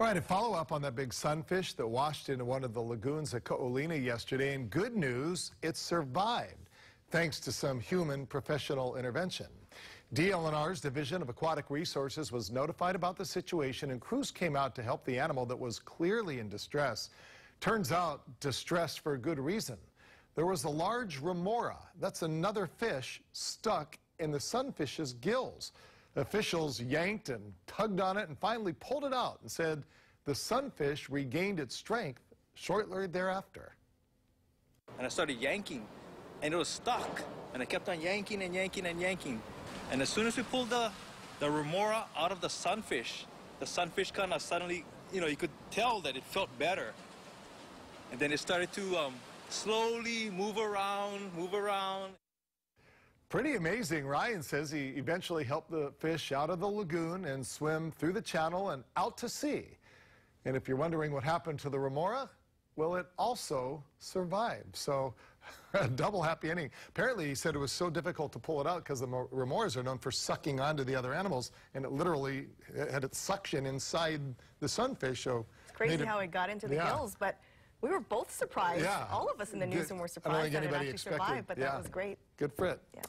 All right, a follow-up on that big sunfish that washed into one of the lagoons at Ko Olina yesterday. And good news, it survived, thanks to some human professional intervention. DLNR's Division of Aquatic Resources was notified about the situation, and crews came out to help the animal that was clearly in distress. Turns out, distress for a good reason. There was a large remora, that's another fish, stuck in the sunfish's gills. Officials yanked and tugged on it and finally pulled it out and said the sunfish regained its strength shortly thereafter. And I started yanking, and it was stuck. And I kept on yanking and yanking and yanking. And as soon as we pulled the, the remora out of the sunfish, the sunfish kind of suddenly, you know, you could tell that it felt better. And then it started to um, slowly move around, move around. Pretty amazing. Ryan says he eventually helped the fish out of the lagoon and swim through the channel and out to sea. And if you're wondering what happened to the remora, well, it also survived. So a double happy ending. Apparently, he said it was so difficult to pull it out because the remoras are known for sucking onto the other animals, and it literally had its suction inside the sunfish. So it's crazy it, how it got into the yeah. gills, but we were both surprised. Yeah. All of us in the newsroom were surprised that it actually expected. survived, but yeah. that was great. Good for it. Yeah.